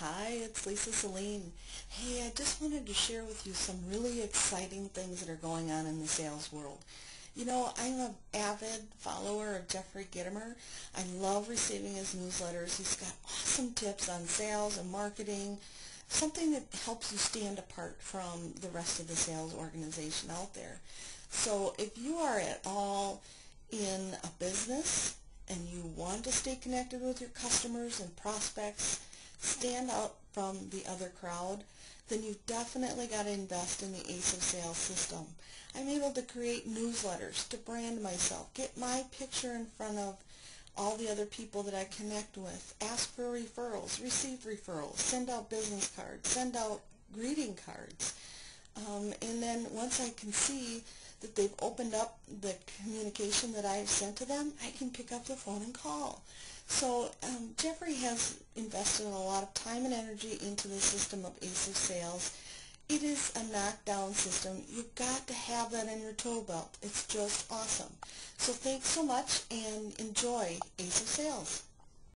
Hi, it's Lisa Saline. Hey, I just wanted to share with you some really exciting things that are going on in the sales world. You know, I'm an avid follower of Jeffrey Gitomer. I love receiving his newsletters. He's got awesome tips on sales and marketing, something that helps you stand apart from the rest of the sales organization out there. So if you are at all in a business and you want to stay connected with your customers and prospects, stand out from the other crowd, then you've definitely got to invest in the Ace of Sales system. I'm able to create newsletters to brand myself, get my picture in front of all the other people that I connect with, ask for referrals, receive referrals, send out business cards, send out greeting cards. Um, and then once I can see that they've opened up the communication that I've sent to them, I can pick up the phone and call. So Jeffrey has invested a lot of time and energy into the system of Ace of Sales. It is a knockdown system. You've got to have that in your tool belt. It's just awesome. So thanks so much and enjoy Ace of Sales.